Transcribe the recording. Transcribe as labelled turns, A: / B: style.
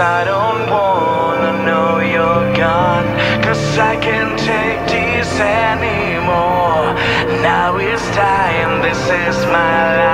A: I don't wanna know you're gone. Cause I can't take this anymore. Now it's time, this is my life.